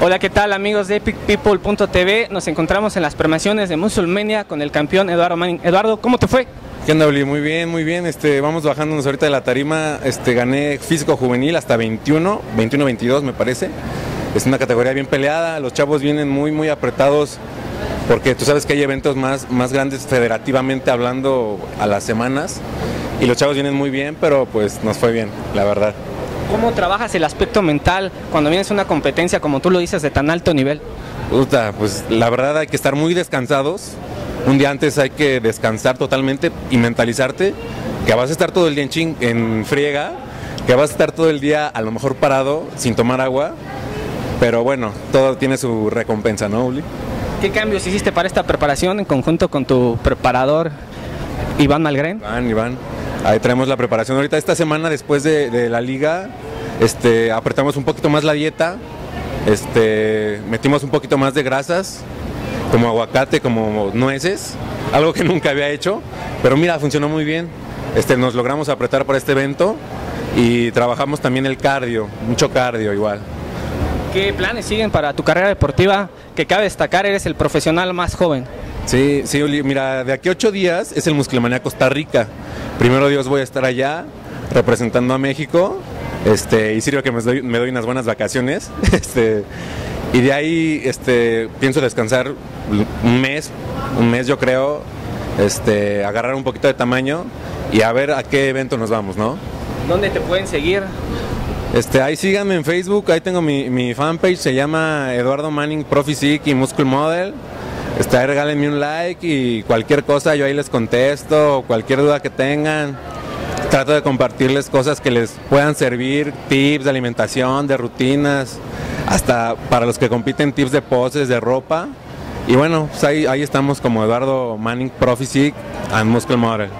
Hola, ¿qué tal amigos de EpicPeople.tv? Nos encontramos en las premiaciones de Musulmania con el campeón Eduardo Manning. Eduardo, ¿cómo te fue? ¿Qué onda? Muy bien, muy bien. Este, vamos bajándonos ahorita de la tarima. Este, gané físico juvenil hasta 21, 21-22 me parece. Es una categoría bien peleada. Los chavos vienen muy, muy apretados porque tú sabes que hay eventos más, más grandes federativamente hablando a las semanas y los chavos vienen muy bien, pero pues nos fue bien, la verdad. ¿Cómo trabajas el aspecto mental cuando vienes a una competencia, como tú lo dices, de tan alto nivel? Pues la verdad hay que estar muy descansados. Un día antes hay que descansar totalmente y mentalizarte que vas a estar todo el día en, ching, en friega, que vas a estar todo el día a lo mejor parado sin tomar agua, pero bueno, todo tiene su recompensa, ¿no, Uli? ¿Qué cambios hiciste para esta preparación en conjunto con tu preparador Iván Malgren? Iván, Iván. Ahí traemos la preparación. Ahorita esta semana después de, de la liga, este, apretamos un poquito más la dieta, este, metimos un poquito más de grasas, como aguacate, como nueces, algo que nunca había hecho, pero mira, funcionó muy bien. Este, nos logramos apretar para este evento y trabajamos también el cardio, mucho cardio igual. ¿Qué planes siguen para tu carrera deportiva? Que cabe destacar, eres el profesional más joven. Sí, sí, mira, de aquí a ocho días es el Musclemanía Costa Rica. Primero Dios voy a estar allá representando a México este, y sirve que me doy, me doy unas buenas vacaciones. Este, y de ahí este, pienso descansar un mes, un mes yo creo, este, agarrar un poquito de tamaño y a ver a qué evento nos vamos, ¿no? ¿Dónde te pueden seguir? Este, ahí síganme en Facebook, ahí tengo mi, mi fanpage, se llama Eduardo Manning Pro Physique y Muscle Model. Está, regálenme un like y cualquier cosa yo ahí les contesto, cualquier duda que tengan. Trato de compartirles cosas que les puedan servir, tips de alimentación, de rutinas, hasta para los que compiten tips de poses, de ropa. Y bueno, pues ahí, ahí estamos como Eduardo Manning Pro Physique and Muscle Model.